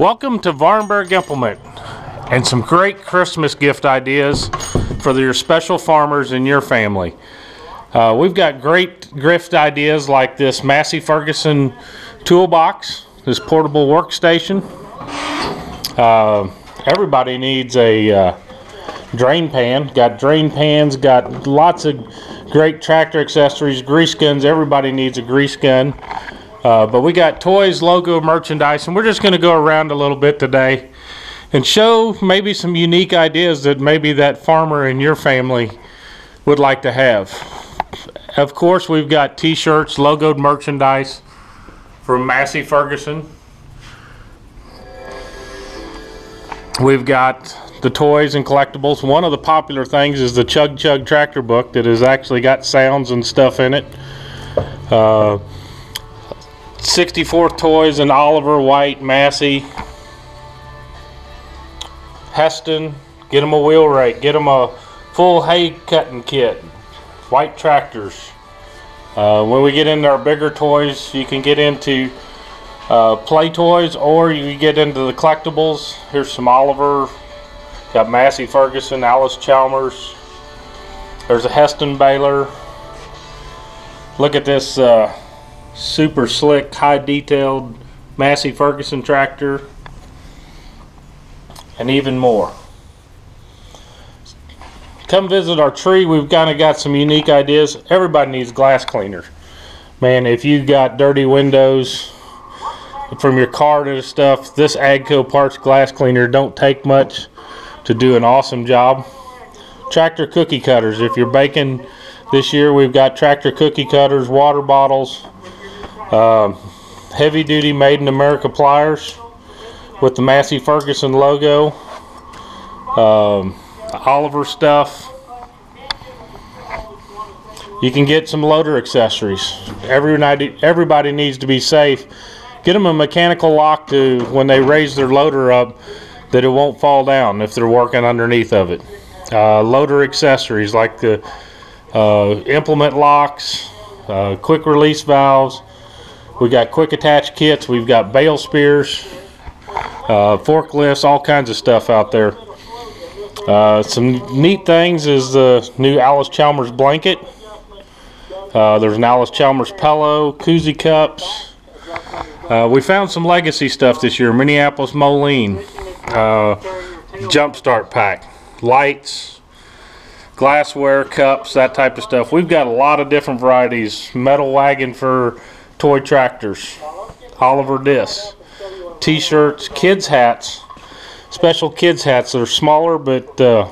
Welcome to Vahrenberg Implement and some great Christmas gift ideas for your special farmers in your family. Uh, we've got great gift ideas like this Massey Ferguson toolbox, this portable workstation. Uh, everybody needs a uh, drain pan. Got drain pans, got lots of great tractor accessories, grease guns. Everybody needs a grease gun. Uh, but we got toys, logo, merchandise, and we're just going to go around a little bit today and show maybe some unique ideas that maybe that farmer in your family would like to have. Of course, we've got t-shirts, logoed merchandise from Massey Ferguson. We've got the toys and collectibles. One of the popular things is the Chug Chug tractor book that has actually got sounds and stuff in it. Uh, 64 toys and Oliver White Massey. Hesston get them a wheel rake get them a full hay cutting kit. White tractors. Uh, when we get into our bigger toys you can get into uh, play toys or you get into the collectibles. Here's some Oliver. Got Massey Ferguson Allis Chalmers. there's a Hesston baler look at this uh, super slick, high detailed Massey Ferguson tractor, and even more. Come visit our tree. We've kind of got some unique ideas. Everybody needs glass cleaners. Man, if you've got dirty windows from your car to stuff, this Agco Parts glass cleaner don't take much to do an awesome job. Tractor cookie cutters. If you're baking this year, we've got tractor cookie cutters, water bottles, um, heavy duty made in America pliers with the Massey Ferguson logo. Um, Oliver stuff. You can get some loader accessories. Everybody, everybody needs to be safe. Get them a mechanical lock to when they raise their loader up that it won't fall down if they're working underneath of it. Uh, loader accessories like the uh, implement locks, uh, quick release valves, we got quick attach kits. We've got bale spears, uh, forklifts, all kinds of stuff out there. Uh, some neat things is the new Allis Chalmers blanket. Uh, there's an Allis Chalmers pillow, koozie cups. Uh, we found some legacy stuff this year. Minneapolis Moline, uh, Jumpstart pack, lights, glassware, cups, that type of stuff. We've got a lot of different varieties. Metal wagon for toy tractors, Oliver discs, t-shirts, kids hats, special kids hats. They're smaller but uh,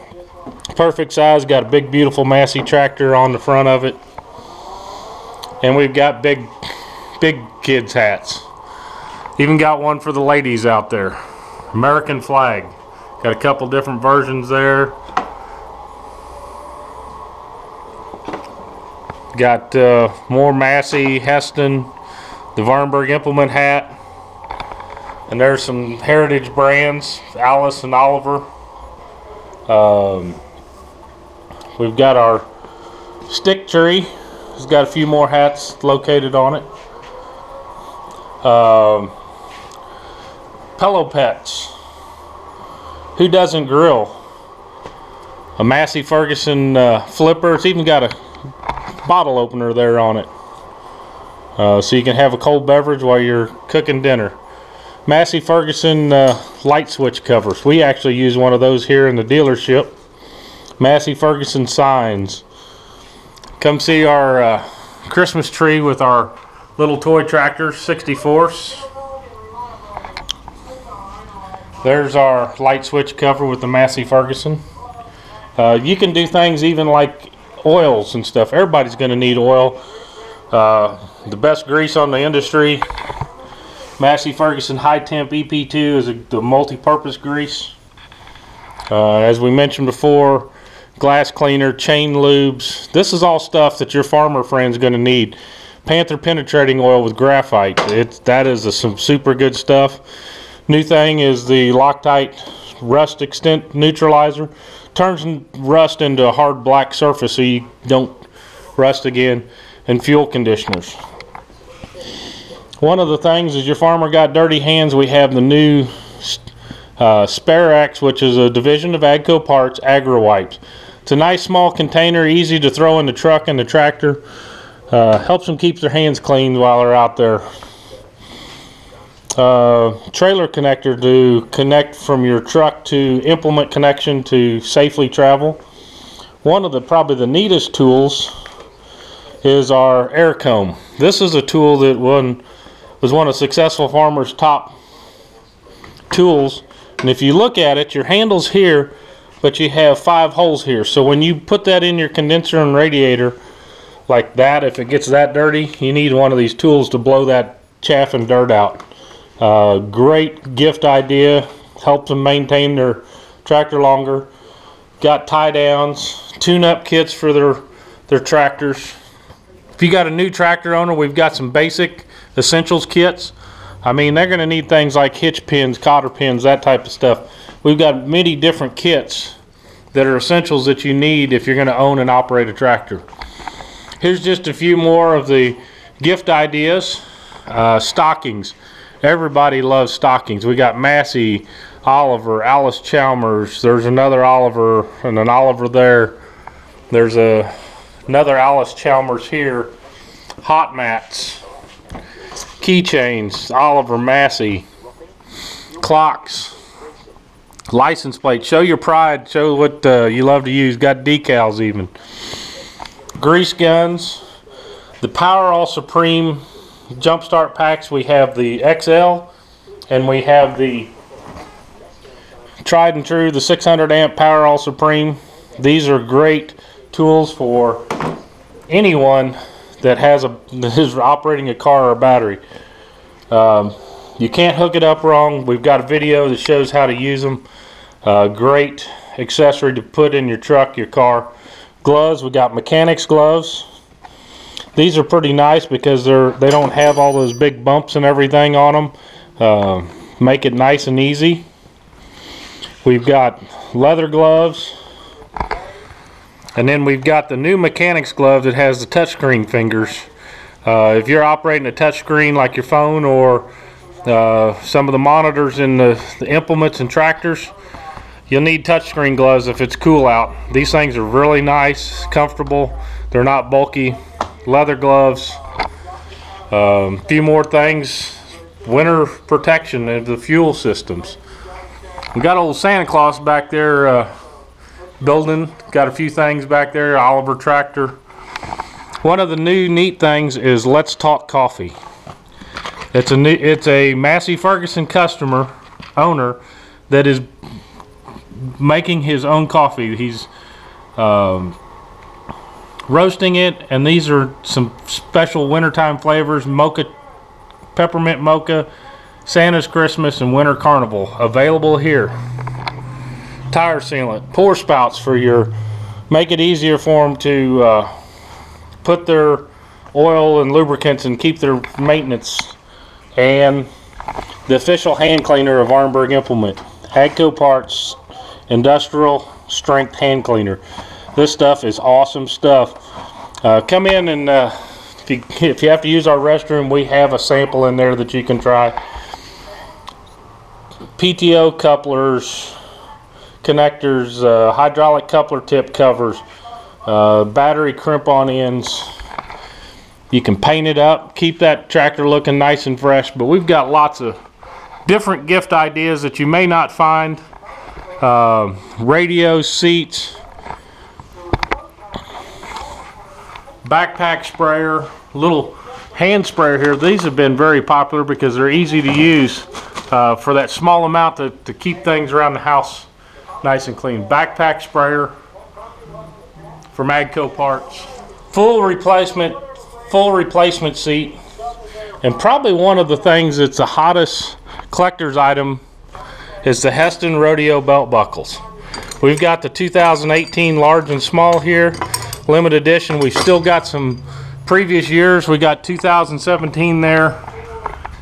perfect size. Got a big beautiful Massey tractor on the front of it. And we've got big, big kids hats. Even got one for the ladies out there. American flag. Got a couple different versions there. Got uh, more Massey, Hesston, the Vahrenberg implement hat. And there's some heritage brands, Allis and Oliver. Um, we've got our stick tree. It's got a few more hats located on it. Um, Pillow Pets. Who doesn't grill? A Massey Ferguson uh, flipper. It's even got a bottle opener there on it. Uh, so you can have a cold beverage while you're cooking dinner. Massey Ferguson uh, light switch covers. We actually use one of those here in the dealership. Massey Ferguson signs. Come see our uh, Christmas tree with our little toy tractor, 64s. There's our light switch cover with the Massey Ferguson. Uh, you can do things even like oils and stuff. Everybody's going to need oil. Uh, the best grease on the industry. Massey Ferguson High Temp EP2 is a, the multi-purpose grease. Uh, as we mentioned before, glass cleaner, chain lubes. This is all stuff that your farmer friend's going to need. Panther penetrating oil with graphite. It's that is a, some super good stuff. New thing is the Loctite rust extent neutralizer. Turns rust into a hard black surface so you don't rust again. And fuel conditioners. One of the things is your farmer got dirty hands, we have the new uh, Sparex, which is a division of Agco Parts Agri Wipes. It's a nice small container, easy to throw in the truck and the tractor. Uh, helps them keep their hands clean while they're out there. Uh, trailer connector to connect from your truck to implement connection to safely travel. One of the probably the neatest tools is our air comb. This is a tool that one was one of Successful Farmer's top tools. And if you look at it, your handle's here, but you have five holes here. So when you put that in your condenser and radiator, like that, if it gets that dirty, you need one of these tools to blow that chaff and dirt out. Uh, great gift idea, helps them maintain their tractor longer. Got tie downs, tune up kits for their, their tractors. If you got a new tractor owner, we've got some basic essentials kits. I mean, they're going to need things like hitch pins, cotter pins, that type of stuff. We've got many different kits that are essentials that you need if you're going to own and operate a tractor. Here's just a few more of the gift ideas. Uh, stockings. Everybody loves stockings. We got Massey, Oliver, Allis Chalmers. There's another Oliver and an Oliver there. There's a another Allis Chalmers here. Hot mats, keychains, Oliver Massey, clocks, license plates. Show your pride. Show what uh, you love to use. Got decals even. Grease guns. The Power All Supreme jump start packs. We have the XL and we have the tried and true, the 600 amp Power All Supreme. These are great tools for anyone that has a is operating a car or a battery. Um, you can't hook it up wrong. We've got a video that shows how to use them. Uh, great accessory to put in your truck, your car. Gloves, we got mechanics gloves. These are pretty nice because they're they don't have all those big bumps and everything on them. Uh, make it nice and easy. We've got leather gloves. And then we've got the new mechanics glove that has the touchscreen fingers. Uh, if you're operating a touchscreen like your phone or uh, some of the monitors in the, the, implements and tractors, you'll need touchscreen gloves if it's cool out. These things are really nice, comfortable. They're not bulky. Leather gloves. A um, few more things. Winter protection of the fuel systems. We got old Santa Claus back there uh, building. Got a few things back there. Oliver tractor. One of the new neat things is Let's Talk Coffee. It's a new, it's a Massey Ferguson customer owner that is making his own coffee. He's um, roasting it, and these are some special wintertime flavors: mocha, peppermint mocha, Santa's Christmas, and Winter Carnival. Available here. Tire sealant, pour spouts for your. Make it easier for them to uh, put their oil and lubricants and keep their maintenance. And the official hand cleaner of Vahrenberg Implement, Agco Parts Industrial Strength Hand Cleaner. This stuff is awesome stuff. Uh, come in and uh, if, you, if you have to use our restroom, we have a sample in there that you can try. PTO couplers, connectors, uh, hydraulic coupler tip covers, uh, battery crimp-on ends. You can paint it up, keep that tractor looking nice and fresh, but we've got lots of different gift ideas that you may not find. Uh, radios, seats, backpack sprayer, little hand sprayer here. These have been very popular because they're easy to use uh, for that small amount to, to keep things around the house nice and clean. Backpack sprayer from Agco Parts. Full replacement, full replacement seat. And probably one of the things that's the hottest collector's item is the Hesston Rodeo belt buckles. We've got the 2018 large and small here limited edition. We've still got some previous years. We got 2017 there.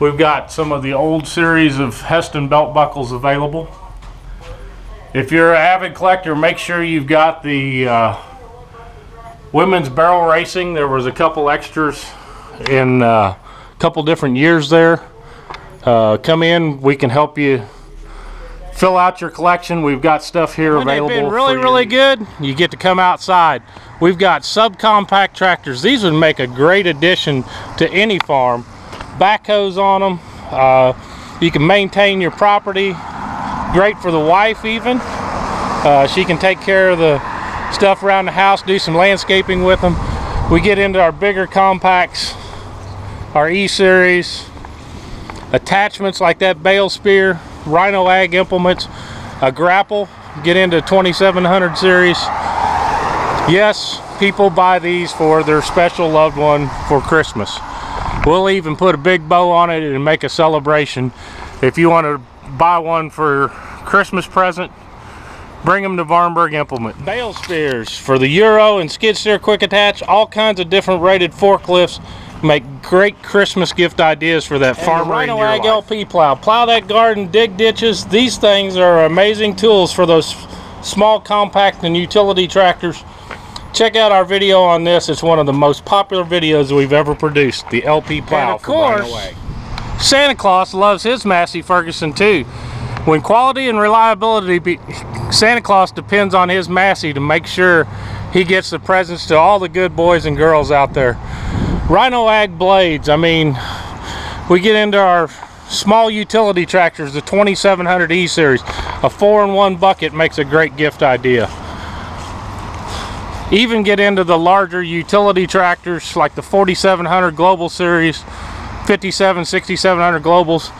We've got some of the old series of Hesston belt buckles available. If you're an avid collector, make sure you've got the uh, women's barrel racing. There was a couple extras in uh, a couple different years there. Uh, come in, we can help you fill out your collection. We've got stuff here When they've available. been really, really good, you get to come outside. We've got subcompact tractors. These would make a great addition to any farm. Backhoes on them. Uh, you can maintain your property. Great for the wife even. Uh, she can take care of the stuff around the house, do some landscaping with them. We get into our bigger compacts, our E-Series, attachments like that bale spear, Rhino Ag implements, a grapple, get into 2700 series. Yes, people buy these for their special loved one for Christmas. We'll even put a big bow on it and make a celebration. If you want to buy one for Christmas present, bring them to Vahrenberg Implement. Bale spears for the Euro and skid steer quick attach, all kinds of different rated forklifts make great Christmas gift ideas for that farmer in Rhino Ag. LP plow. Plow that garden, dig ditches. These things are amazing tools for those small, compact, and utility tractors. Check out our video on this. It's one of the most popular videos we've ever produced. The LP plow. And of course. Santa Claus loves his Massey Ferguson too. When quality and reliability, be, Santa Claus depends on his Massey to make sure he gets the presents to all the good boys and girls out there. Rhino Ag blades, I mean, we get into our small utility tractors, the 2700 E series. A four in one bucket makes a great gift idea. Even get into the larger utility tractors like the 4700 Global series, 57, 6700 Globals,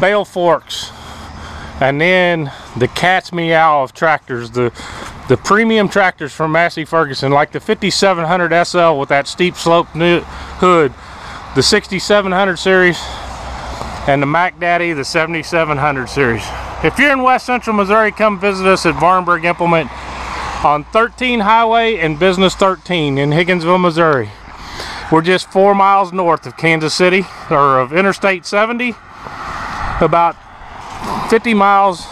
bale forks, and then the cat's meow of tractors, the the premium tractors from Massey Ferguson, like the 5700 SL with that steep slope hood, the 6700 series, and the Mac Daddy, the 7700 series. If you're in West Central Missouri, come visit us at Vahrenberg Implement on 13 Highway and Business 13 in Higginsville, Missouri. We're just four miles north of Kansas City, or of Interstate 70, about 50 miles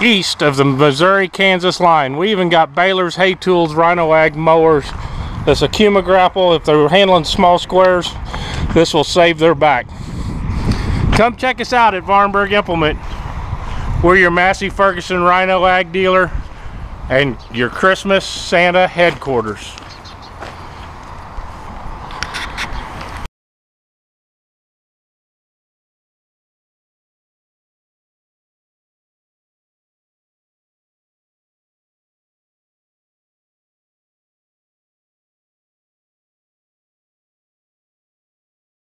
east of the Missouri-Kansas line. We even got balers, hay tools, Rhino Ag mowers, this Akuma grapple. If they're handling small squares, this will save their back. Come check us out at Vahrenberg Implement. We're your Massey Ferguson Rhino Ag dealer and your Christmas Santa headquarters.